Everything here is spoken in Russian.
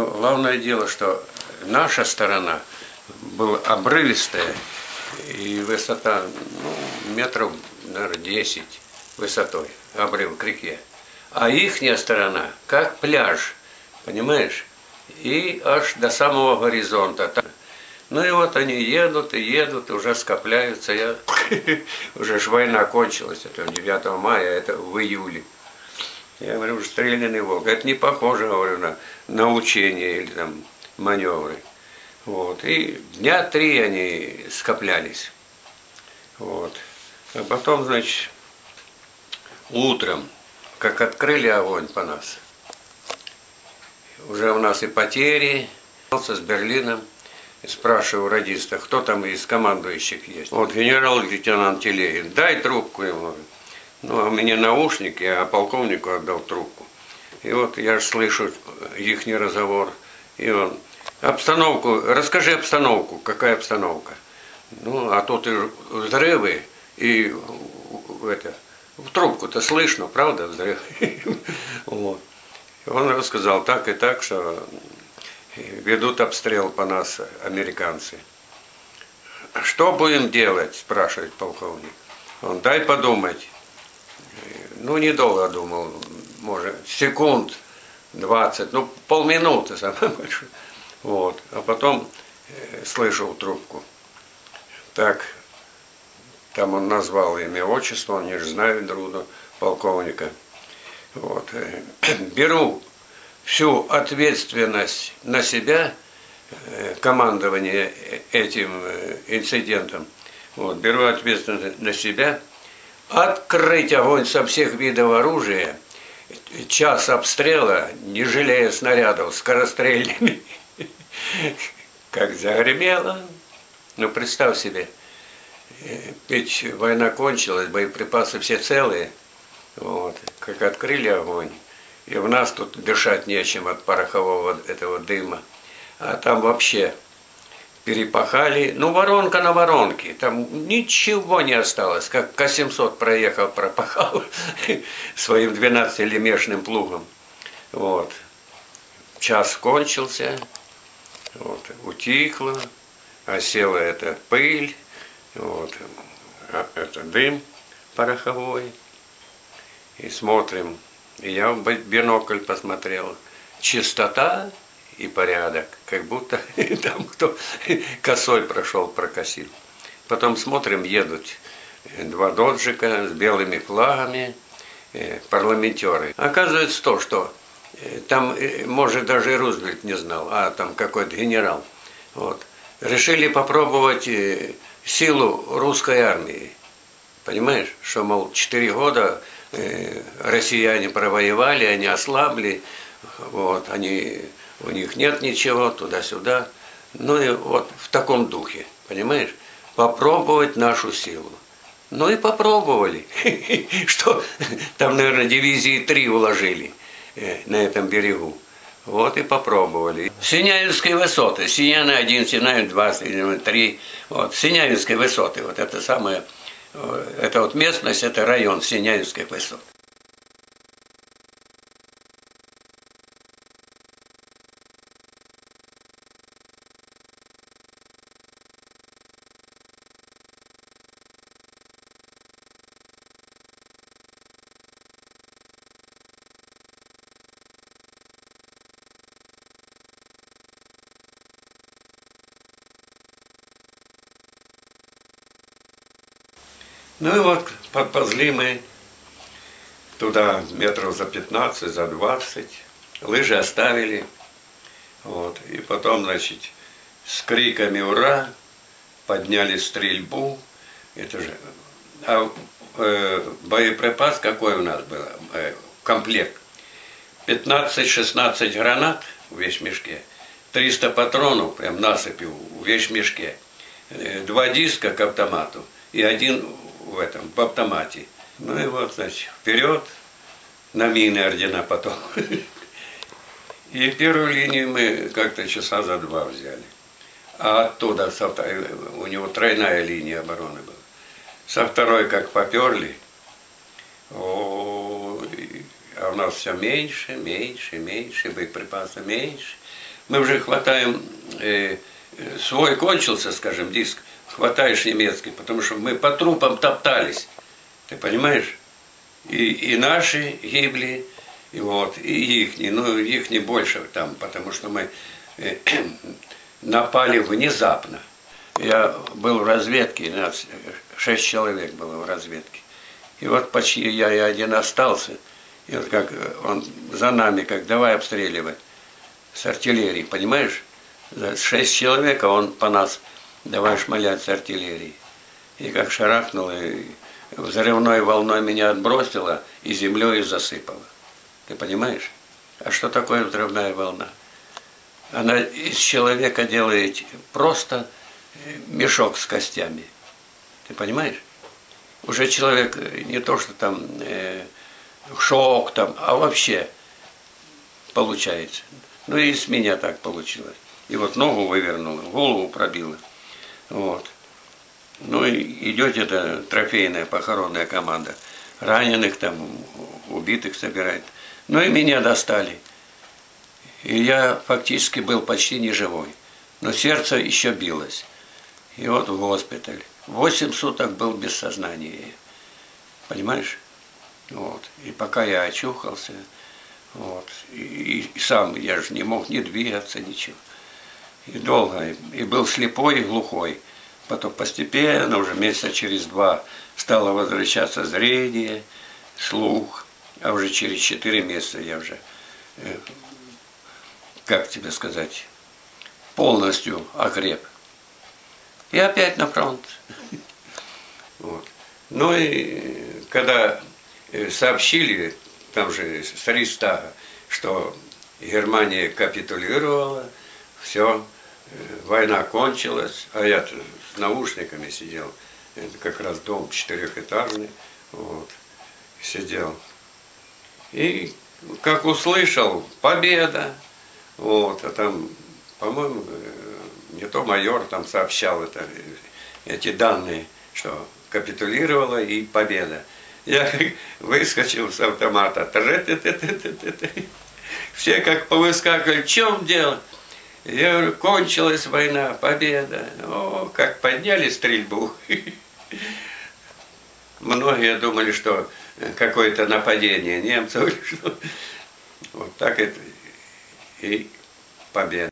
Ну, главное дело, что наша сторона была обрывистая, и высота ну, метров, наверное, 10 высотой, обрыв к реке. А ихняя сторона, как пляж, понимаешь? И аж до самого горизонта. Ну и вот они едут и едут, уже скопляются. Я... уже ж война кончилась, это 9 мая, это в июле. Я говорю, уже стрелянный волк. Это не похоже, говорю, на, на учения или там маневры. Вот. И дня три они скоплялись. Вот. А потом, значит, утром, как открыли огонь по нас, уже у нас и потери, с Берлином, спрашиваю радиста, кто там из командующих есть. Вот генерал-лейтенант Телегин, дай трубку ему. Ну, а у меня наушники, а полковнику отдал трубку. И вот я слышу их разговор. И он, обстановку, расскажи обстановку, какая обстановка. Ну, а тут и взрывы, и это, в трубку-то слышно, правда, взрыв. Вот. Он рассказал так и так, что ведут обстрел по нас американцы. Что будем делать, спрашивает полковник. Он, дай подумать. Ну, недолго думал, может, секунд 20, ну, полминуты самое большое. Вот. А потом э, слышу трубку. Так, там он назвал имя, отчество, он не знает друга полковника. Вот. Э, беру всю ответственность на себя, э, командование этим э, инцидентом. Вот. Беру ответственность на себя, открыть огонь со всех видов оружия, час обстрела, не жалея снарядов, скорострельными. Как загремело. Ну, представь себе, ведь война кончилась, боеприпасы все целые. Вот. Как открыли огонь, и в нас тут дышать нечем от порохового этого дыма. А там вообще перепахали, ну воронка на воронке, там ничего не осталось, как К-700 проехал, пропахал своим 12-лемешным плугом. Вот. Час кончился, вот, утихло, осела эта пыль, вот, а это дым пороховой. И смотрим, и я в бинокль посмотрел, чистота и порядок, как будто там кто косой прошел, прокосил. Потом смотрим, едут два доджика с белыми флагами, э, парламентеры. Оказывается то, что э, там, э, может, даже и Рузвельт не знал, а там какой-то генерал. Вот. Решили попробовать силу русской армии. Понимаешь, что, мол, четыре года россияне провоевали, они ослабли, вот, они у них нет ничего, туда-сюда. Ну и вот в таком духе, понимаешь? Попробовать нашу силу. Ну и попробовали. Что там, наверное, дивизии три уложили э, на этом берегу. Вот и попробовали. Синяевские высоты. Синяна 1, Синяев 2, Синяев 3. Вот, Синяевские высоты. Вот это самое, э, это вот местность, это район Синяевских высот. Ну и вот подползли мы туда метров за 15, за 20. Лыжи оставили. Вот. И потом, значит, с криками «Ура!» подняли стрельбу. Это же... А э, боеприпас какой у нас был? Э, комплект. 15-16 гранат в весь мешке. 300 патронов, прям насыпью в весь мешке. Э, два диска к автомату и один в этом, в автомате. Ну и вот, значит, вперед, на мины ордена потом. И первую линию мы как-то часа за два взяли. А оттуда, у него тройная линия обороны была. Со второй как поперли, а у нас все меньше, меньше, меньше, боеприпасы меньше. Мы уже хватаем, э, свой кончился, скажем, диск, хватаешь немецкий, потому что мы по трупам топтались. Ты понимаешь? И, и наши гибли, и вот, и их, ну их не больше там, потому что мы э, напали внезапно. Я был в разведке, нас шесть человек было в разведке. И вот почти я и один остался. И вот как он за нами, как давай обстреливать с артиллерии, понимаешь? Шесть человек, а он по нас давай шмалять с артиллерии. И как шарахнул, и взрывной волной меня отбросило, и землей засыпало. Ты понимаешь? А что такое взрывная волна? Она из человека делает просто э, мешок с костями. Ты понимаешь? Уже человек э, не то, что там э, шок там, а вообще получается. Ну и с меня так получилось. И вот ногу вывернула, голову пробила. Вот. Ну и идет эта трофейная похоронная команда. Раненых там, убитых собирает. Ну и меня достали. И я фактически был почти не живой. Но сердце еще билось. И вот в госпиталь. Восемь суток был без сознания. Понимаешь? Вот. И пока я очухался, вот, и, и сам я же не мог ни двигаться, ничего. И долго, и был слепой и глухой. Потом постепенно, уже месяца через два, стало возвращаться зрение, слух. А уже через четыре месяца я уже, э, как тебе сказать, полностью окреп. И опять на фронт. Вот. Ну и когда э, сообщили, там же с что Германия капитулировала, все, э, война кончилась, а я с наушниками сидел, это как раз дом четырехэтажный, вот, сидел. И как услышал, победа, вот, а там, по-моему, э, не то майор там сообщал это, эти данные, что капитулировала и победа. Я выскочил с автомата. Все как повыскакивали. В чем дело? Я говорю, кончилась война, победа. О, как подняли стрельбу. Многие думали, что какое-то нападение немцев. Вот так это и победа.